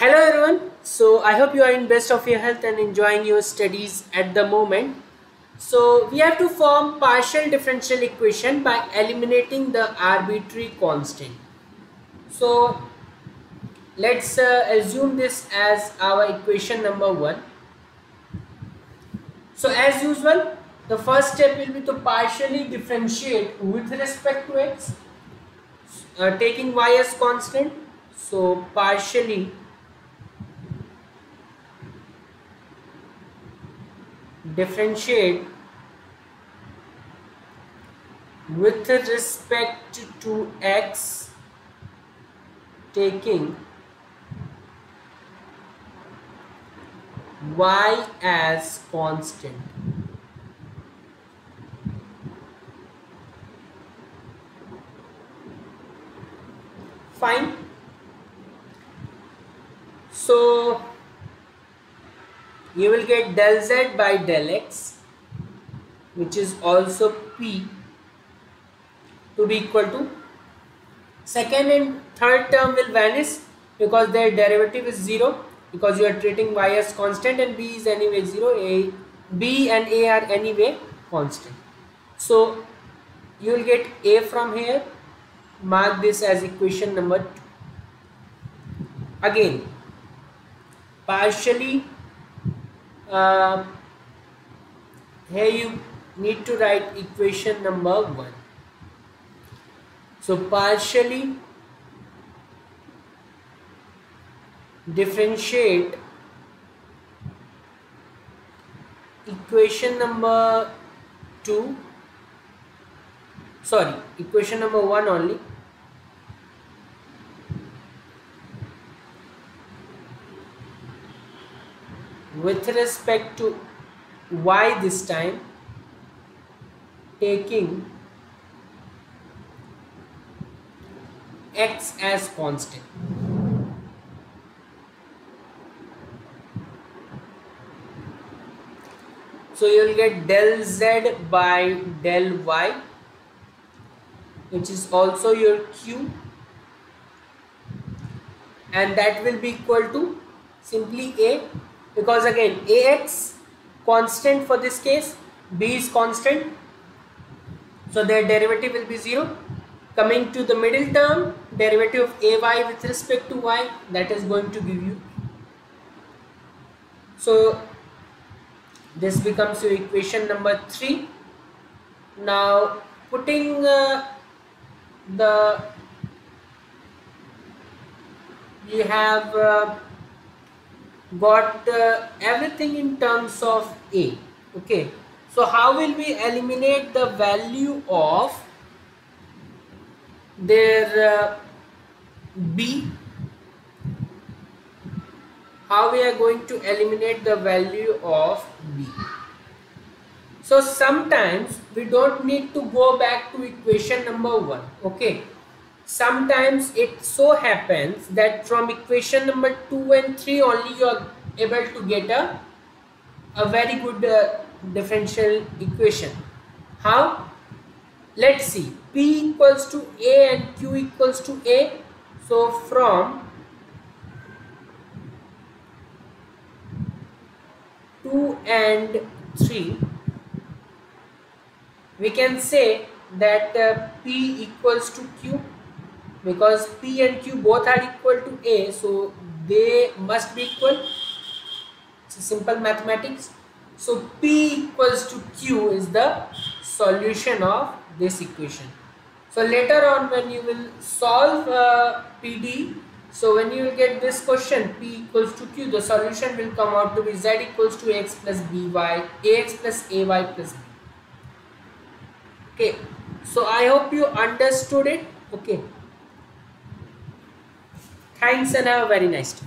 Hello everyone. So I hope you are in best of your health and enjoying your studies at the moment. So we have to form partial differential equation by eliminating the arbitrary constant. So let's uh, assume this as our equation number 1. So as usual the first step will be to partially differentiate with respect to x uh, taking y as constant. So partially differentiate with respect to x taking y as constant. Fine. So you will get del z by del x which is also p to be equal to second and third term will vanish because their derivative is 0 because you are treating y as constant and b is anyway 0 a b and a are anyway constant. So you will get a from here. Mark this as equation number 2 again partially uh, here you need to write equation number 1 so partially differentiate equation number 2 sorry equation number 1 only with respect to y this time taking x as constant. So you'll get del z by del y which is also your q and that will be equal to simply a because again ax constant for this case b is constant. So their derivative will be 0 coming to the middle term derivative of ay with respect to y that is going to give you. So this becomes your equation number 3 now putting uh, the you have uh, got uh, everything in terms of a okay? So how will we eliminate the value of their uh, b? How we are going to eliminate the value of b? So sometimes we don't need to go back to equation number one okay sometimes it so happens that from equation number 2 and 3 only you are able to get a, a very good uh, differential equation. How? Let's see. P equals to a and q equals to a. So from 2 and 3 we can say that uh, p equals to q because P and Q both are equal to A so they must be equal. It's simple mathematics. So P equals to Q is the solution of this equation. So later on when you will solve uh, PD so when you will get this question P equals to Q the solution will come out to be Z equals to X plus BY AX plus AY plus B. Okay. So I hope you understood it. Okay Thanks and have a very nice day.